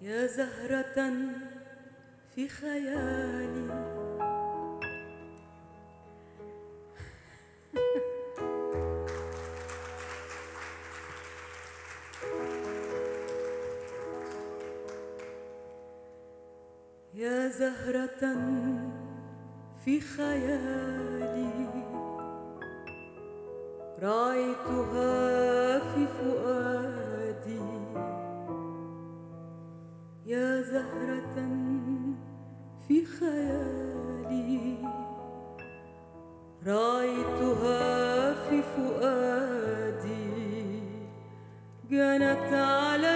يا زهرة في خيالي. يا زهرة في خيالي. رأيتها في فؤادي. زهرة في خيالي. رأيتها في فؤادي. كانت على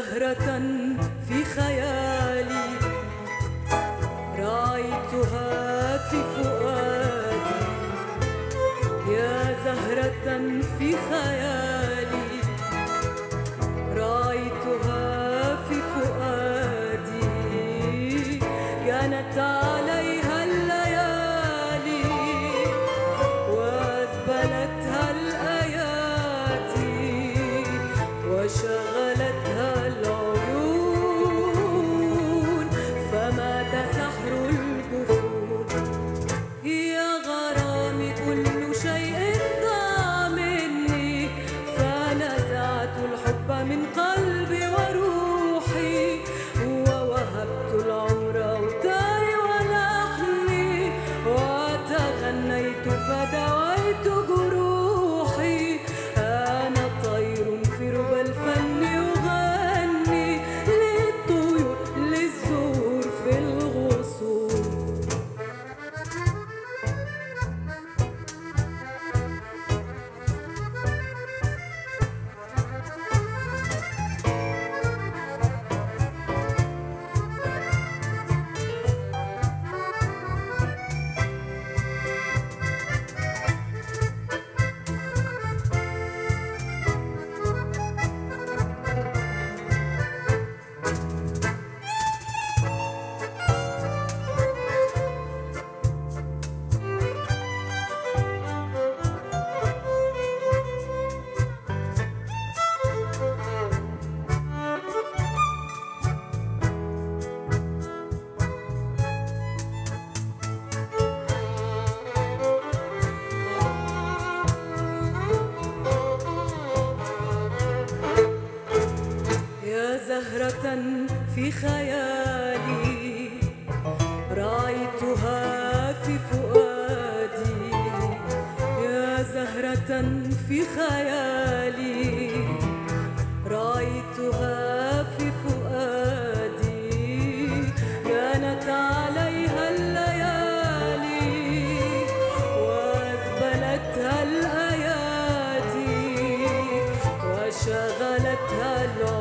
زهرة في خيالي. رأيتها في فؤادي. يا زهرة في خيالي. زهرة في خيالي. رأيتها في فؤادي. يا زهرة في خيالي. رأيتها في فؤادي. كانت عليها الليالي. وأذبلتها الأيادي. وشغلتها العمر